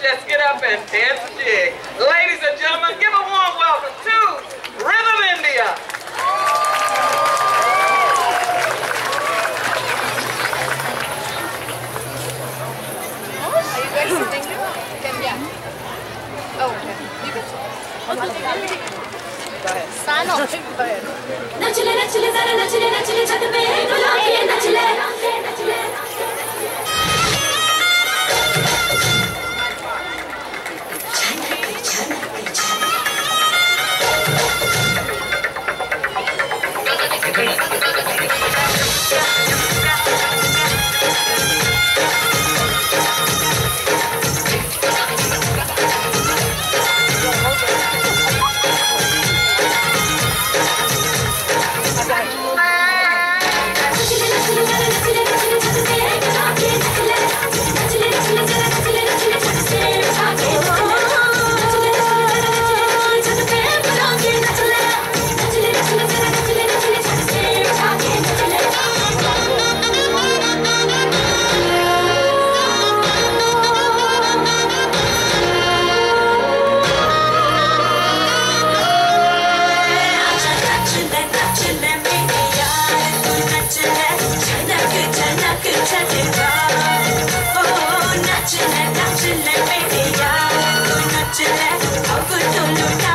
just get up and dance a jig. Ladies and gentlemen, give a warm welcome to Rhythm India. Are you guys sitting? Can yeah. Oh, okay. You can Go ahead. Sign off. Go ahead. नचले नचले जरा नचले नचले छत पे बुला के नचले Thank you.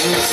Thank